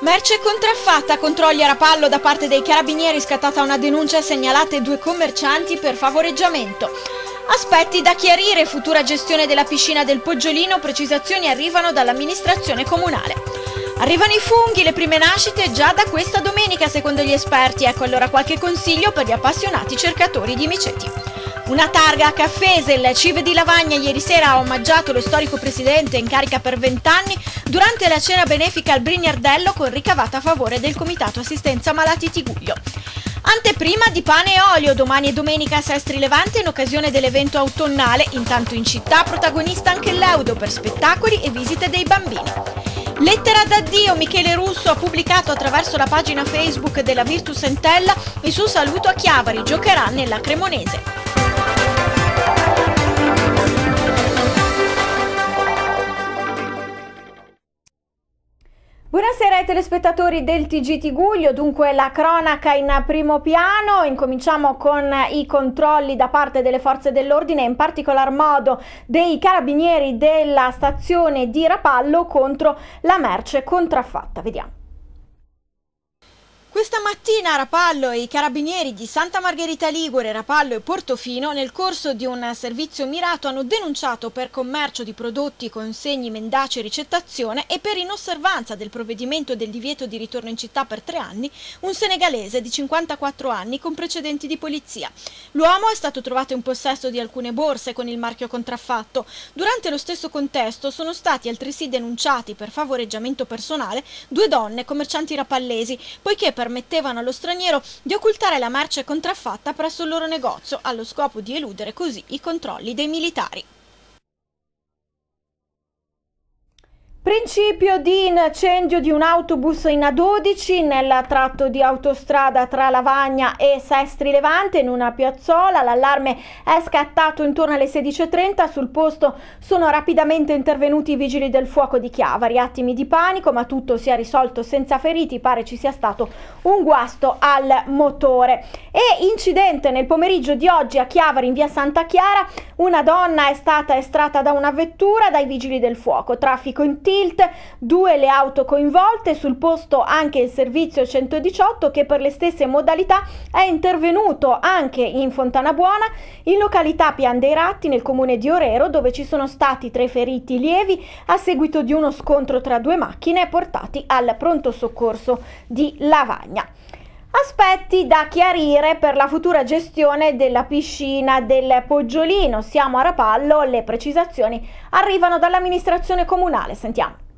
Merce contraffatta, controlli a Rapallo da parte dei carabinieri, scattata una denuncia segnalate due commercianti per favoreggiamento. Aspetti da chiarire, futura gestione della piscina del Poggiolino, precisazioni arrivano dall'amministrazione comunale. Arrivano i funghi, le prime nascite già da questa domenica secondo gli esperti, ecco allora qualche consiglio per gli appassionati cercatori di miceti. Una targa a Caffese, il CIV di Lavagna ieri sera ha omaggiato lo storico presidente in carica per vent'anni durante la cena benefica al Brignardello con ricavata a favore del Comitato Assistenza Malati Tiguglio. Anteprima di pane e olio, domani e domenica a Sestri Levante in occasione dell'evento autunnale, intanto in città protagonista anche l'Eudo per spettacoli e visite dei bambini. Lettera d'addio, Michele Russo ha pubblicato attraverso la pagina Facebook della Virtus Entella il suo saluto a Chiavari, giocherà nella Cremonese. Telespettatori del TG Tiguglio, dunque la cronaca in primo piano, incominciamo con i controlli da parte delle forze dell'ordine, in particolar modo dei carabinieri della stazione di Rapallo contro la merce contraffatta. Vediamo. Questa mattina Rapallo e i carabinieri di Santa Margherita Ligure, Rapallo e Portofino nel corso di un servizio mirato hanno denunciato per commercio di prodotti con segni mendaci e ricettazione e per inosservanza del provvedimento del divieto di ritorno in città per tre anni un senegalese di 54 anni con precedenti di polizia. L'uomo è stato trovato in possesso di alcune borse con il marchio contraffatto. Durante lo stesso contesto sono stati altresì denunciati per favoreggiamento personale due donne commercianti rapallesi, poiché permettevano allo straniero di occultare la merce contraffatta presso il loro negozio, allo scopo di eludere così i controlli dei militari. Principio di incendio di un autobus in A12 nel tratto di autostrada tra Lavagna e Sestri Levante in una piazzola. L'allarme è scattato intorno alle 16.30. Sul posto sono rapidamente intervenuti i vigili del fuoco di Chiavari. Attimi di panico, ma tutto si è risolto senza feriti. Pare ci sia stato un guasto al motore. E incidente nel pomeriggio di oggi a Chiavari in via Santa Chiara. Una donna è stata estratta da una vettura dai vigili del fuoco. Traffico in tilt, due le auto coinvolte, sul posto anche il servizio 118 che per le stesse modalità è intervenuto anche in Fontana Buona, in località Pian dei Ratti nel comune di Orero dove ci sono stati tre feriti lievi a seguito di uno scontro tra due macchine portati al pronto soccorso di Lavagna. Aspetti da chiarire per la futura gestione della piscina del Poggiolino. Siamo a Rapallo, le precisazioni arrivano dall'amministrazione comunale. Sentiamo.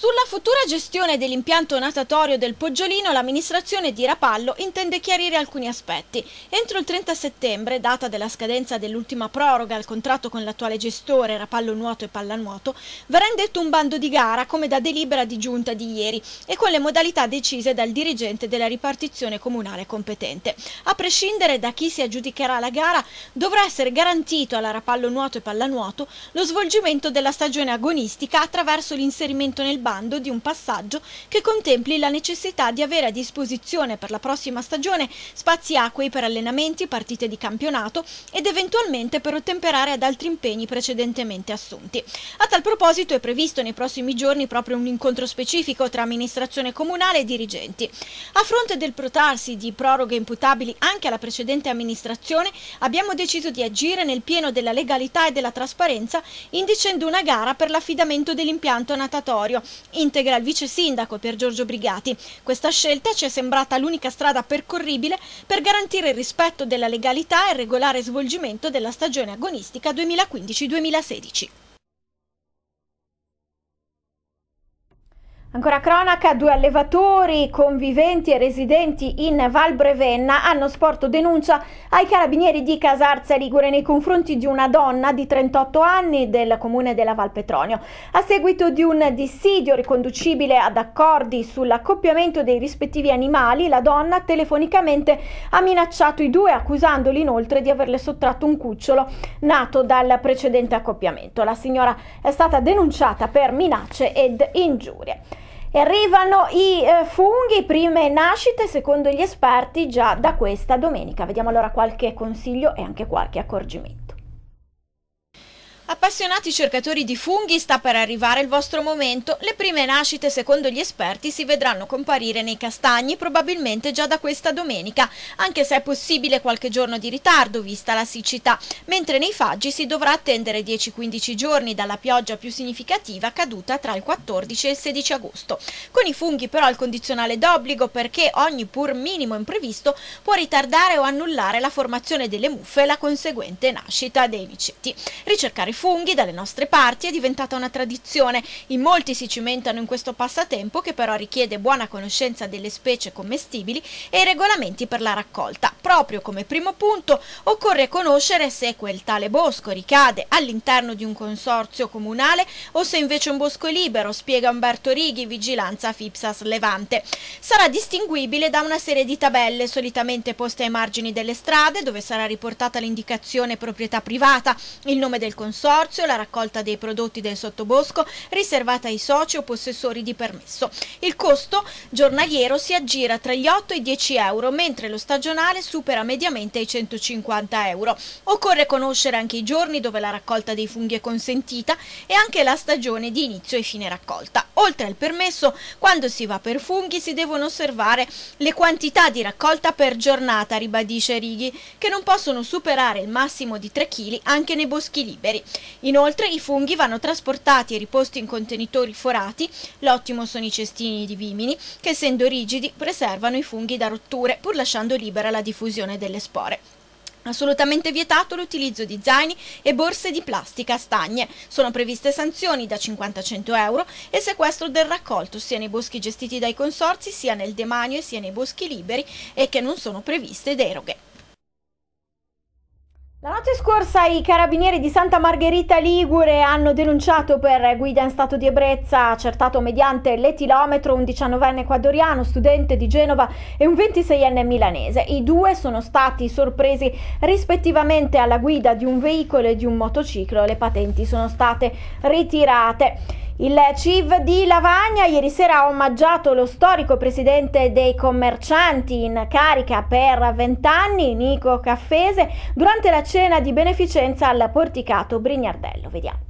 Sulla futura gestione dell'impianto natatorio del Poggiolino, l'amministrazione di Rapallo intende chiarire alcuni aspetti. Entro il 30 settembre, data della scadenza dell'ultima proroga al contratto con l'attuale gestore Rapallo Nuoto e Pallanuoto, verrà indetto un bando di gara come da delibera di giunta di ieri e con le modalità decise dal dirigente della ripartizione comunale competente. A prescindere da chi si aggiudicherà la gara, dovrà essere garantito alla Rapallo Nuoto e Pallanuoto lo svolgimento della stagione agonistica attraverso l'inserimento nel bando di un passaggio che contempli la necessità di avere a disposizione per la prossima stagione spazi acquei per allenamenti, partite di campionato ed eventualmente per ottemperare ad altri impegni precedentemente assunti. A tal proposito è previsto nei prossimi giorni proprio un incontro specifico tra amministrazione comunale e dirigenti. A fronte del protarsi di proroghe imputabili anche alla precedente amministrazione, abbiamo deciso di agire nel pieno della legalità e della trasparenza, indicendo una gara per l'affidamento dell'impianto natatorio, integra il vice sindaco Pier Giorgio Brigati. Questa scelta ci è sembrata l'unica strada percorribile per garantire il rispetto della legalità e il regolare svolgimento della stagione agonistica 2015-2016. Ancora cronaca, due allevatori conviventi e residenti in Val Brevenna hanno sporto denuncia ai carabinieri di Casarza Ligure nei confronti di una donna di 38 anni del comune della Val Petronio. A seguito di un dissidio riconducibile ad accordi sull'accoppiamento dei rispettivi animali, la donna telefonicamente ha minacciato i due accusandoli inoltre di averle sottratto un cucciolo nato dal precedente accoppiamento. La signora è stata denunciata per minacce ed ingiurie. E arrivano i eh, funghi, prime nascite secondo gli esperti già da questa domenica. Vediamo allora qualche consiglio e anche qualche accorgimento. Appassionati cercatori di funghi, sta per arrivare il vostro momento. Le prime nascite, secondo gli esperti, si vedranno comparire nei castagni probabilmente già da questa domenica, anche se è possibile qualche giorno di ritardo vista la siccità, mentre nei faggi si dovrà attendere 10-15 giorni dalla pioggia più significativa caduta tra il 14 e il 16 agosto. Con i funghi però il condizionale d'obbligo perché ogni pur minimo imprevisto può ritardare o annullare la formazione delle muffe e la conseguente nascita dei miceti. Ricercare funghi dalle nostre parti è diventata una tradizione. In molti si cimentano in questo passatempo che però richiede buona conoscenza delle specie commestibili e i regolamenti per la raccolta. Proprio come primo punto occorre conoscere se quel tale bosco ricade all'interno di un consorzio comunale o se invece un bosco è libero, spiega Umberto Righi, vigilanza Fipsas Levante. Sarà distinguibile da una serie di tabelle solitamente poste ai margini delle strade dove sarà riportata l'indicazione proprietà privata, il nome del consorzio consorzio la raccolta dei prodotti del sottobosco riservata ai soci o possessori di permesso. Il costo giornaliero si aggira tra gli 8 e i 10 euro, mentre lo stagionale supera mediamente i 150 euro. Occorre conoscere anche i giorni dove la raccolta dei funghi è consentita e anche la stagione di inizio e fine raccolta. Oltre al permesso, quando si va per funghi si devono osservare le quantità di raccolta per giornata, ribadisce Righi, che non possono superare il massimo di 3 kg anche nei boschi liberi. Inoltre i funghi vanno trasportati e riposti in contenitori forati, l'ottimo sono i cestini di vimini, che essendo rigidi preservano i funghi da rotture pur lasciando libera la diffusione delle spore. Assolutamente vietato l'utilizzo di zaini e borse di plastica stagne. Sono previste sanzioni da 50 a 100 euro e sequestro del raccolto sia nei boschi gestiti dai consorzi sia nel demanio e sia nei boschi liberi e che non sono previste deroghe. La notte scorsa i carabinieri di Santa Margherita Ligure hanno denunciato per guida in stato di ebbrezza accertato mediante l'etilometro un 19enne ecuadoriano, studente di Genova e un 26enne milanese. I due sono stati sorpresi rispettivamente alla guida di un veicolo e di un motociclo. Le patenti sono state ritirate. Il CIV di Lavagna ieri sera ha omaggiato lo storico presidente dei commercianti in carica per vent'anni, Nico Caffese, durante la cena di beneficenza al porticato Brignardello. Vediamo.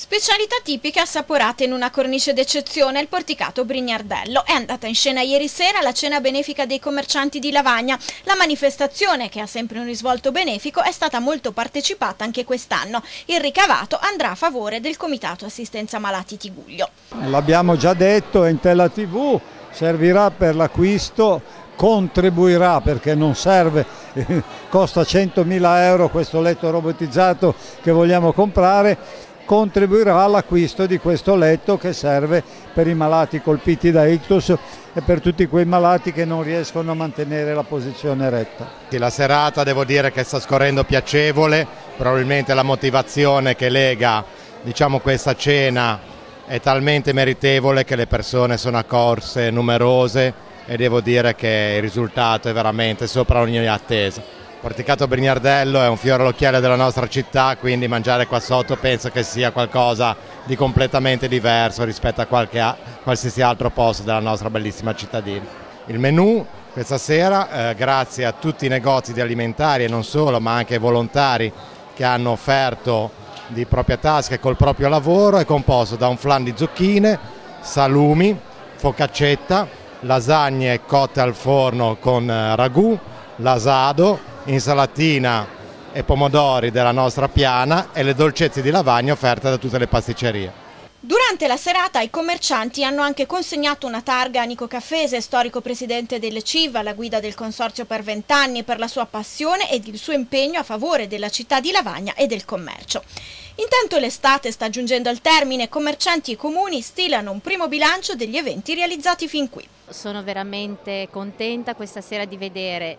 Specialità tipiche assaporate in una cornice d'eccezione, il porticato Brignardello. È andata in scena ieri sera la cena benefica dei commercianti di Lavagna. La manifestazione, che ha sempre un risvolto benefico, è stata molto partecipata anche quest'anno. Il ricavato andrà a favore del Comitato Assistenza Malati Tiguglio. L'abbiamo già detto, è in tela tv, servirà per l'acquisto contribuirà perché non serve, costa 100.000 euro questo letto robotizzato che vogliamo comprare contribuirà all'acquisto di questo letto che serve per i malati colpiti da ictus e per tutti quei malati che non riescono a mantenere la posizione retta. La serata devo dire che sta scorrendo piacevole, probabilmente la motivazione che lega diciamo, questa cena è talmente meritevole che le persone sono accorse numerose e devo dire che il risultato è veramente sopra ogni attesa. Porticato Brignardello è un fiore all'occhiale della nostra città, quindi mangiare qua sotto penso che sia qualcosa di completamente diverso rispetto a qualche, qualsiasi altro posto della nostra bellissima cittadina. Il menù questa sera, eh, grazie a tutti i negozi di alimentari e non solo, ma anche volontari che hanno offerto di propria tasca e col proprio lavoro, è composto da un flan di zucchine, salumi, focaccetta, lasagne cotte al forno con eh, ragù, lasado, insalatina e pomodori della nostra piana e le dolcezze di lavagna offerte da tutte le pasticcerie. Durante la serata i commercianti hanno anche consegnato una targa a Nico Caffese, storico presidente delle CIV, alla guida del consorzio per vent'anni, per la sua passione ed il suo impegno a favore della città di Lavagna e del commercio. Intanto l'estate sta giungendo al termine, commercianti e comuni stilano un primo bilancio degli eventi realizzati fin qui. Sono veramente contenta questa sera di vedere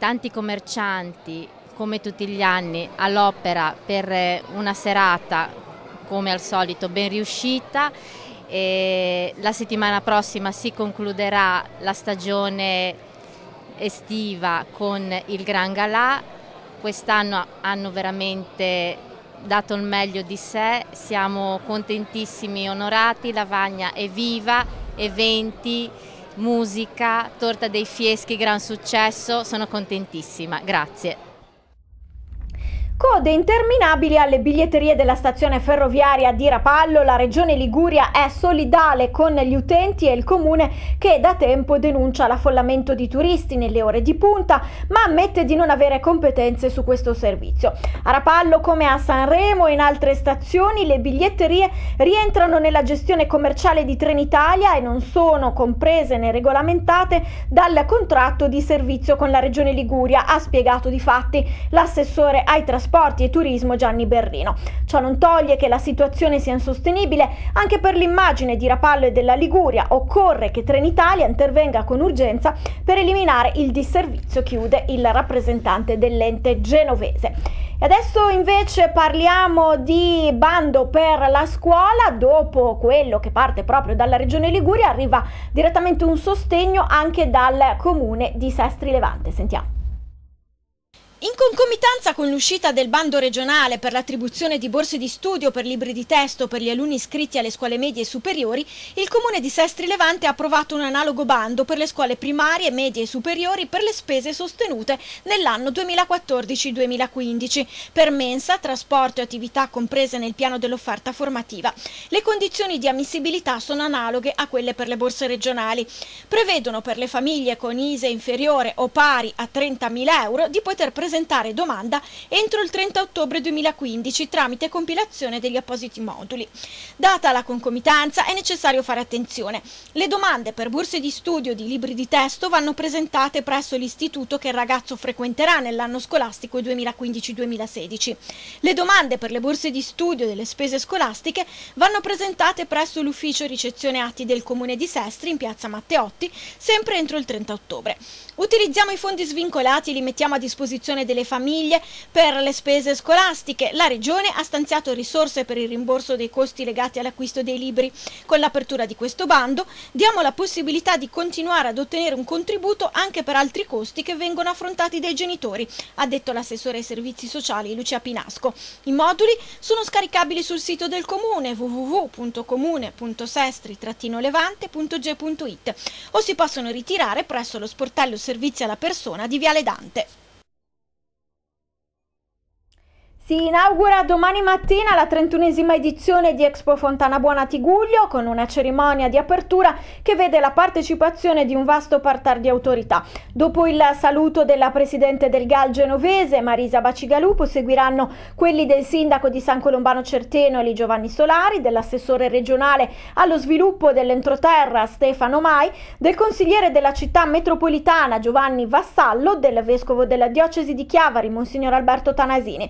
tanti commercianti come tutti gli anni all'opera per una serata come al solito ben riuscita. E la settimana prossima si concluderà la stagione estiva con il Gran Galà. Quest'anno hanno veramente dato il meglio di sé. Siamo contentissimi onorati. Lavagna è viva eventi musica, torta dei fieschi, gran successo, sono contentissima, grazie. Code interminabili alle biglietterie della stazione ferroviaria di Rapallo. La regione Liguria è solidale con gli utenti e il comune che da tempo denuncia l'affollamento di turisti nelle ore di punta, ma ammette di non avere competenze su questo servizio. A Rapallo, come a Sanremo e in altre stazioni, le biglietterie rientrano nella gestione commerciale di Trenitalia e non sono comprese né regolamentate dal contratto di servizio con la regione Liguria, ha spiegato di fatti l'assessore ai trasporti Trasporti e Turismo Gianni Berrino. Ciò non toglie che la situazione sia insostenibile anche per l'immagine di Rapallo e della Liguria. Occorre che Trenitalia intervenga con urgenza per eliminare il disservizio, chiude il rappresentante dell'ente genovese. E adesso invece parliamo di bando per la scuola, dopo quello che parte proprio dalla regione Liguria arriva direttamente un sostegno anche dal comune di Sestri Levante. Sentiamo. In concomitanza con l'uscita del bando regionale per l'attribuzione di borse di studio per libri di testo per gli alunni iscritti alle scuole medie e superiori, il Comune di Sestri Levante ha approvato un analogo bando per le scuole primarie, medie e superiori per le spese sostenute nell'anno 2014-2015 per mensa, trasporto e attività comprese nel piano dell'offerta formativa. Le condizioni di ammissibilità sono analoghe a quelle per le borse regionali. Prevedono per le famiglie con ISE inferiore o pari a 30.000 euro di poter presentare presentare domanda entro il 30 ottobre 2015 tramite compilazione degli appositi moduli. Data la concomitanza è necessario fare attenzione. Le domande per borse di studio di libri di testo vanno presentate presso l'istituto che il ragazzo frequenterà nell'anno scolastico 2015-2016. Le domande per le borse di studio delle spese scolastiche vanno presentate presso l'ufficio ricezione atti del comune di Sestri in piazza Matteotti sempre entro il 30 ottobre. Utilizziamo i fondi svincolati e li mettiamo a disposizione delle famiglie per le spese scolastiche. La Regione ha stanziato risorse per il rimborso dei costi legati all'acquisto dei libri. Con l'apertura di questo bando diamo la possibilità di continuare ad ottenere un contributo anche per altri costi che vengono affrontati dai genitori, ha detto l'assessore ai servizi sociali Lucia Pinasco. I moduli sono scaricabili sul sito del comune www.comune.sestri-levante.g.it o si possono ritirare presso lo sportello servizi alla persona di Viale Dante. Si inaugura domani mattina la 31esima edizione di Expo Fontana Buona Tiguglio con una cerimonia di apertura che vede la partecipazione di un vasto parterre di autorità. Dopo il saluto della presidente del GAL genovese Marisa Bacigalupo seguiranno quelli del sindaco di San Colombano Certenoli Giovanni Solari, dell'assessore regionale allo sviluppo dell'entroterra Stefano Mai, del consigliere della città metropolitana Giovanni Vassallo, del vescovo della diocesi di Chiavari Monsignor Alberto Tanasini.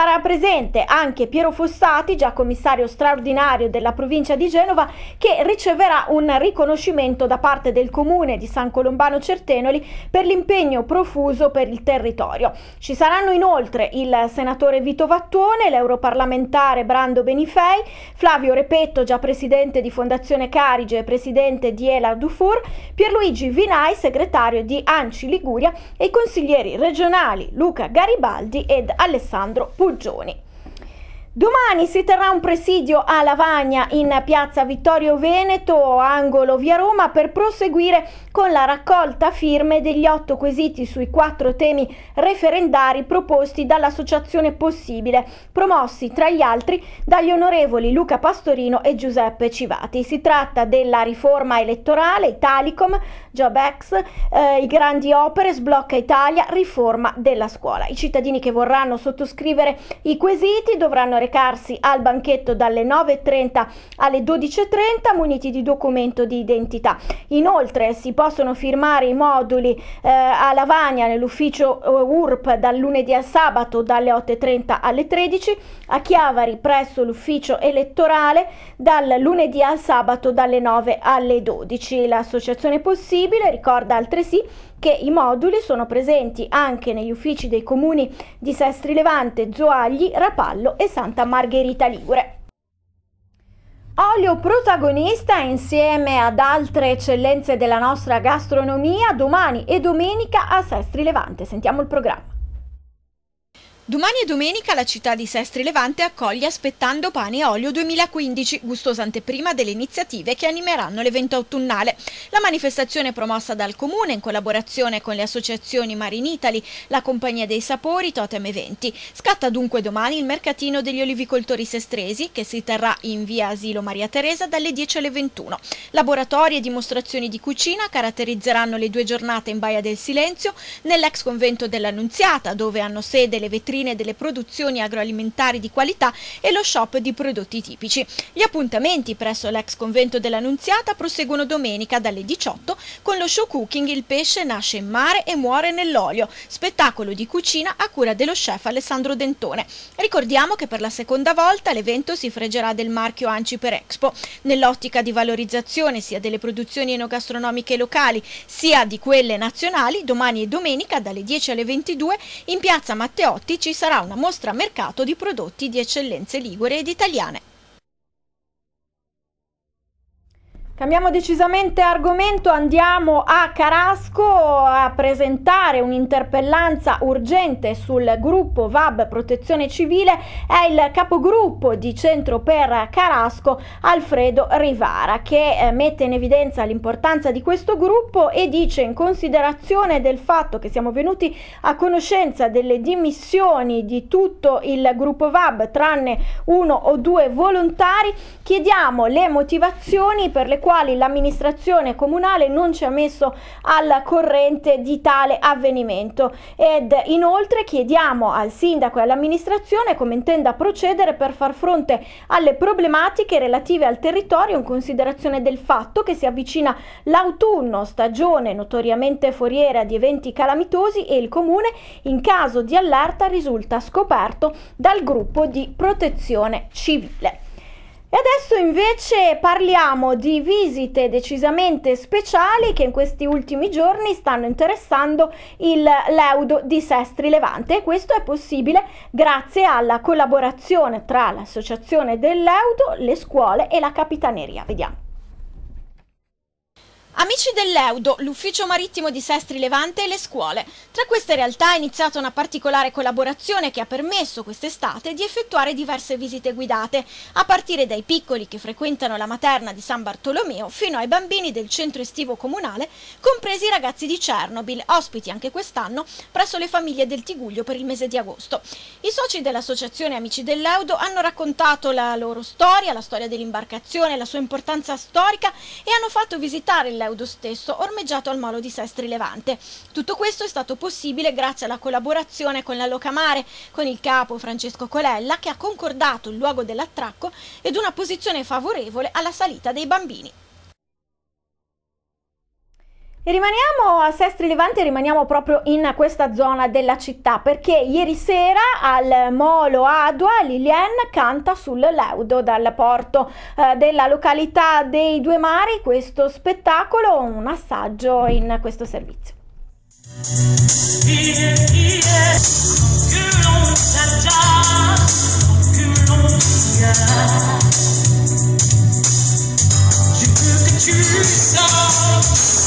Sarà presente anche Piero Fossati, già commissario straordinario della provincia di Genova, che riceverà un riconoscimento da parte del comune di San Colombano Certenoli per l'impegno profuso per il territorio. Ci saranno inoltre il senatore Vito Vattuone, l'europarlamentare Brando Benifei, Flavio Repetto, già presidente di Fondazione Carige e presidente di Ela Dufour, Pierluigi Vinai, segretario di Anci Liguria e i consiglieri regionali Luca Garibaldi ed Alessandro Puglia. Puggioni. Domani si terrà un presidio a Lavagna in piazza Vittorio Veneto, angolo via Roma, per proseguire con la raccolta firme degli otto quesiti sui quattro temi referendari proposti dall'Associazione Possibile, promossi tra gli altri dagli onorevoli Luca Pastorino e Giuseppe Civati. Si tratta della riforma elettorale, Italicom, Jobex, eh, i grandi opere, Sblocca Italia, riforma della scuola. I cittadini che vorranno sottoscrivere i quesiti dovranno recarsi al banchetto dalle 9.30 alle 12.30 muniti di documento di identità. Inoltre si possono firmare i moduli eh, a Lavagna nell'ufficio eh, URP dal lunedì al sabato dalle 8.30 alle 13, a Chiavari presso l'ufficio elettorale dal lunedì al sabato dalle 9 alle 12. L'associazione possibile ricorda altresì che i moduli sono presenti anche negli uffici dei comuni di Sestri Levante, Zoagli, Rapallo e Santa Margherita Ligure. Olio protagonista insieme ad altre eccellenze della nostra gastronomia domani e domenica a Sestri Levante. Sentiamo il programma. Domani e domenica la città di Sestri Levante accoglie Aspettando Pane e Olio 2015, gustosa anteprima delle iniziative che animeranno l'evento autunnale. La manifestazione promossa dal Comune in collaborazione con le associazioni Marine Italy, la Compagnia dei Sapori, Totem Eventi. Scatta dunque domani il mercatino degli olivicoltori sestresi che si terrà in via Asilo Maria Teresa dalle 10 alle 21. Laboratori e dimostrazioni di cucina caratterizzeranno le due giornate in Baia del Silenzio nell'ex convento dell'Annunziata dove hanno sede le vetrine vetrine delle produzioni agroalimentari di qualità e lo shop di prodotti tipici. Gli appuntamenti presso l'ex convento dell'Annunziata proseguono domenica dalle 18 con lo show cooking Il pesce nasce in mare e muore nell'olio, spettacolo di cucina a cura dello chef Alessandro Dentone. Ricordiamo che per la seconda volta l'evento si freggerà del marchio Anci per Expo, nell'ottica di valorizzazione sia delle produzioni enogastronomiche locali sia di quelle nazionali, domani e domenica dalle 10 alle 22 in piazza Matteotti ci ci sarà una mostra mercato di prodotti di eccellenze ligure ed italiane. Cambiamo decisamente argomento, andiamo a Carasco a presentare un'interpellanza urgente sul gruppo VAB Protezione Civile. È il capogruppo di Centro per Carasco, Alfredo Rivara, che eh, mette in evidenza l'importanza di questo gruppo e dice in considerazione del fatto che siamo venuti a conoscenza delle dimissioni di tutto il gruppo VAB, tranne uno o due volontari, chiediamo le motivazioni per le quali quali l'amministrazione comunale non ci ha messo al corrente di tale avvenimento ed inoltre chiediamo al sindaco e all'amministrazione come intenda procedere per far fronte alle problematiche relative al territorio in considerazione del fatto che si avvicina l'autunno, stagione notoriamente foriera di eventi calamitosi e il comune in caso di allerta risulta scoperto dal gruppo di protezione civile. E adesso invece parliamo di visite decisamente speciali che in questi ultimi giorni stanno interessando il Leudo di Sestri Levante e questo è possibile grazie alla collaborazione tra l'associazione del Leudo, le scuole e la capitaneria. Vediamo. Amici dell'Eudo, l'ufficio marittimo di Sestri Levante e le scuole. Tra queste realtà è iniziata una particolare collaborazione che ha permesso quest'estate di effettuare diverse visite guidate, a partire dai piccoli che frequentano la materna di San Bartolomeo fino ai bambini del centro estivo comunale, compresi i ragazzi di Chernobyl, ospiti anche quest'anno presso le famiglie del Tiguglio per il mese di agosto. I soci dell'associazione Amici dell'Eudo hanno raccontato la loro storia, la storia dell'imbarcazione, la sua importanza storica e hanno fatto visitare Leudo stesso, ormeggiato al molo di Sestri Levante. Tutto questo è stato possibile grazie alla collaborazione con la Locamare, con il capo Francesco Colella, che ha concordato il luogo dell'attracco ed una posizione favorevole alla salita dei bambini. E rimaniamo a Sestri Levante, rimaniamo proprio in questa zona della città perché ieri sera al Molo Adua Lilien canta sul Leudo dal porto eh, della località dei Due Mari questo spettacolo, un assaggio in questo servizio. Je veux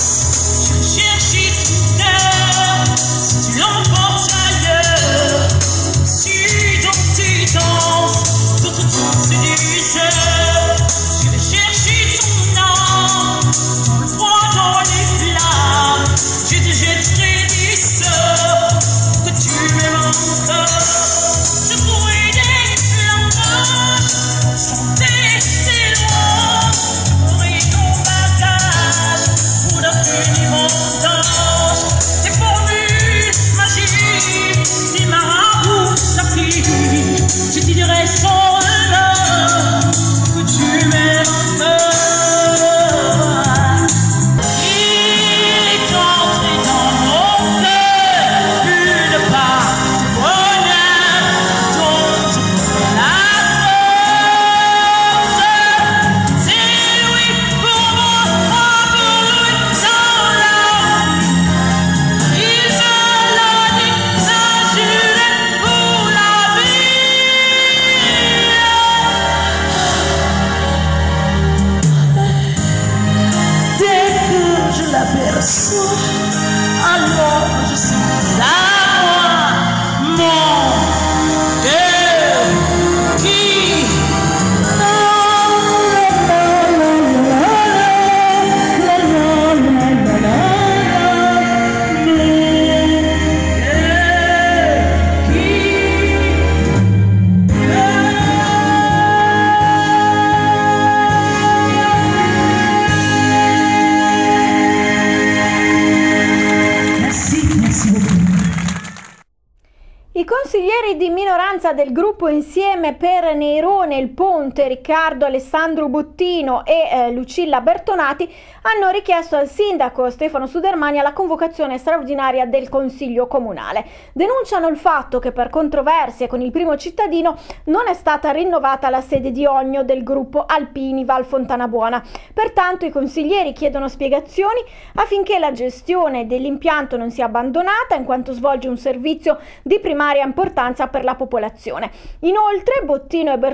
per Neirone, il Ponte, Riccardo Alessandro Bottino e eh, Lucilla Bertonati hanno richiesto al sindaco Stefano Sudermani la convocazione straordinaria del Consiglio Comunale. Denunciano il fatto che per controversie con il primo cittadino non è stata rinnovata la sede di ogno del gruppo Alpini Val Fontana Buona. Pertanto i consiglieri chiedono spiegazioni affinché la gestione dell'impianto non sia abbandonata in quanto svolge un servizio di primaria importanza per la popolazione. Inoltre Bottino e Bertonati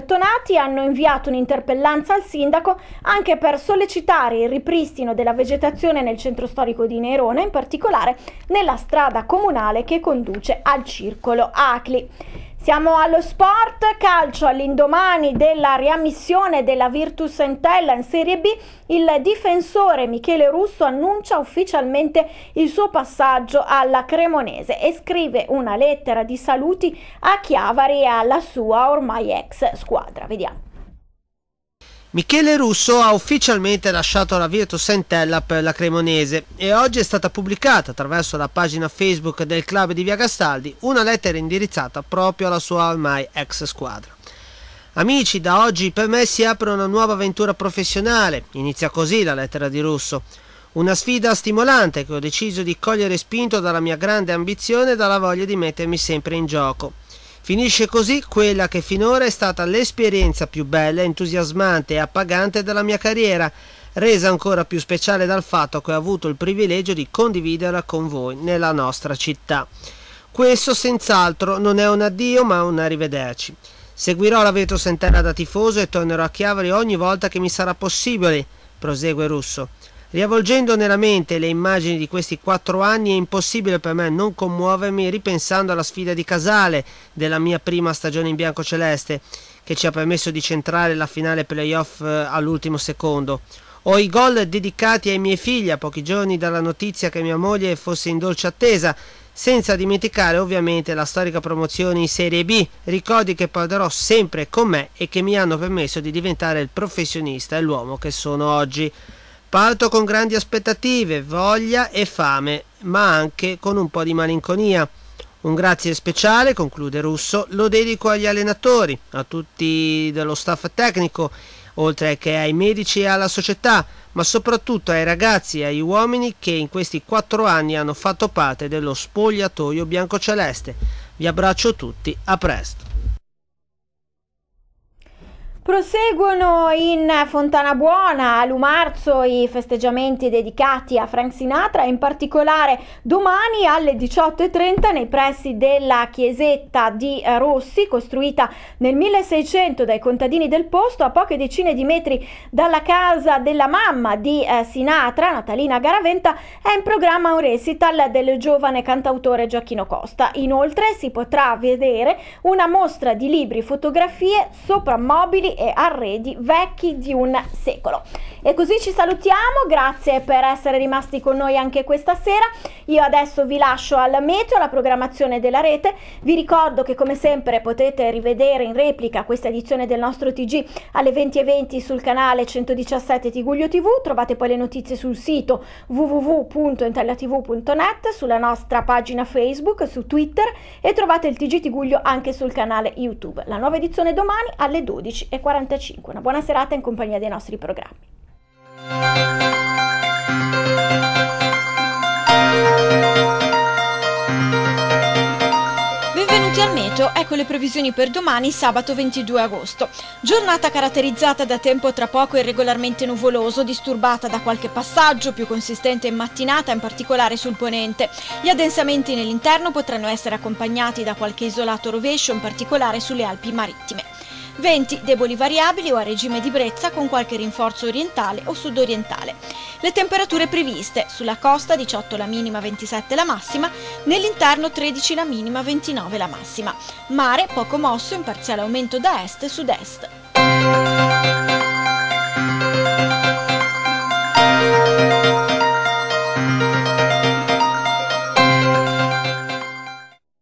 hanno inviato un'interpellanza al sindaco anche per sollecitare il ripristino della vegetazione nel centro storico di Nerone, in particolare nella strada comunale che conduce al circolo Acli. Siamo allo sport, calcio all'indomani della riammissione della Virtus Entella in Serie B, il difensore Michele Russo annuncia ufficialmente il suo passaggio alla Cremonese e scrive una lettera di saluti a Chiavari e alla sua ormai ex squadra. Vediamo. Michele Russo ha ufficialmente lasciato la Virtus Entella per la Cremonese e oggi è stata pubblicata attraverso la pagina Facebook del club di Via Gastaldi una lettera indirizzata proprio alla sua ormai ex squadra. Amici, da oggi per me si apre una nuova avventura professionale, inizia così la lettera di Russo. Una sfida stimolante che ho deciso di cogliere spinto dalla mia grande ambizione e dalla voglia di mettermi sempre in gioco. Finisce così quella che finora è stata l'esperienza più bella, entusiasmante e appagante della mia carriera, resa ancora più speciale dal fatto che ho avuto il privilegio di condividerla con voi nella nostra città. Questo senz'altro non è un addio ma un arrivederci. Seguirò la Vetro Sentella da tifoso e tornerò a Chiavari ogni volta che mi sarà possibile, prosegue Russo. Riavvolgendo nella mente le immagini di questi quattro anni è impossibile per me non commuovermi ripensando alla sfida di Casale della mia prima stagione in biancoceleste che ci ha permesso di centrare la finale playoff eh, all'ultimo secondo. O i gol dedicati ai miei figli a pochi giorni dalla notizia che mia moglie fosse in dolce attesa, senza dimenticare ovviamente la storica promozione in Serie B, ricordi che porterò sempre con me e che mi hanno permesso di diventare il professionista e l'uomo che sono oggi. Parto con grandi aspettative, voglia e fame, ma anche con un po' di malinconia. Un grazie speciale, conclude Russo, lo dedico agli allenatori, a tutti dello staff tecnico, oltre che ai medici e alla società, ma soprattutto ai ragazzi e agli uomini che in questi quattro anni hanno fatto parte dello spogliatoio biancoceleste. Vi abbraccio tutti, a presto. Proseguono in Fontana Buona a Lumarzo i festeggiamenti dedicati a Frank Sinatra, in particolare domani alle 18.30 nei pressi della chiesetta di Rossi, costruita nel 1600 dai contadini del posto, a poche decine di metri dalla casa della mamma di eh, Sinatra, Natalina Garaventa, è in programma un recital del giovane cantautore Gioacchino Costa. Inoltre si potrà vedere una mostra di libri, fotografie, soprammobili e arredi vecchi di un secolo. E così ci salutiamo, grazie per essere rimasti con noi anche questa sera. Io adesso vi lascio al meteo, alla programmazione della rete. Vi ricordo che come sempre potete rivedere in replica questa edizione del nostro TG alle 20.20 20 sul canale 117 Tiguglio TV. Trovate poi le notizie sul sito www.intellatv.net, sulla nostra pagina Facebook, su Twitter e trovate il TG Tiguglio anche sul canale YouTube. La nuova edizione domani alle 12.45. Una buona serata in compagnia dei nostri programmi. Benvenuti al meteo, ecco le previsioni per domani sabato 22 agosto. Giornata caratterizzata da tempo tra poco irregolarmente nuvoloso, disturbata da qualche passaggio più consistente in mattinata, in particolare sul ponente. Gli addensamenti nell'interno potranno essere accompagnati da qualche isolato rovescio, in particolare sulle Alpi marittime. Venti deboli variabili o a regime di brezza con qualche rinforzo orientale o sudorientale. Le temperature previste, sulla costa 18 la minima 27 la massima, nell'interno 13 la minima 29 la massima. Mare poco mosso in parziale aumento da est-sud-est.